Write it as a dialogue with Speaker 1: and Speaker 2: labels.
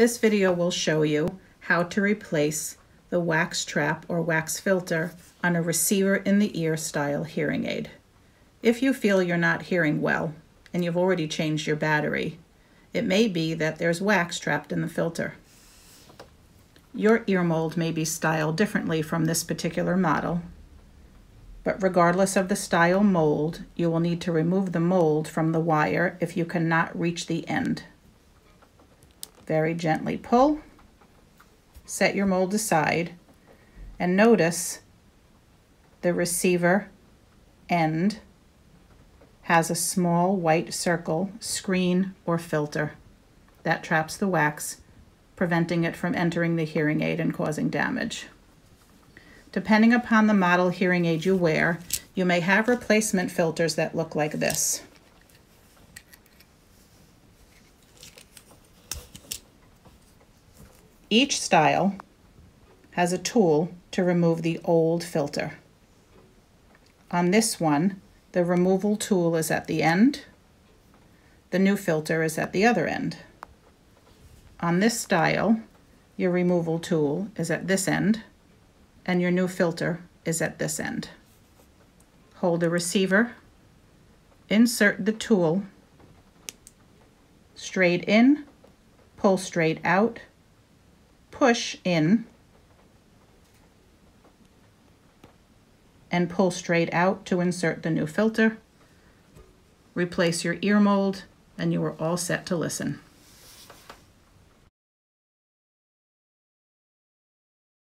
Speaker 1: This video will show you how to replace the wax trap or wax filter on a receiver in the ear style hearing aid. If you feel you're not hearing well and you've already changed your battery, it may be that there's wax trapped in the filter. Your ear mold may be styled differently from this particular model, but regardless of the style mold, you will need to remove the mold from the wire if you cannot reach the end. Very gently pull, set your mold aside, and notice the receiver end has a small white circle, screen, or filter that traps the wax, preventing it from entering the hearing aid and causing damage. Depending upon the model hearing aid you wear, you may have replacement filters that look like this. Each style has a tool to remove the old filter. On this one, the removal tool is at the end. The new filter is at the other end. On this style, your removal tool is at this end and your new filter is at this end. Hold the receiver, insert the tool, straight in, pull straight out, push in and pull straight out to insert the new filter. Replace your ear mold and you are all set to listen.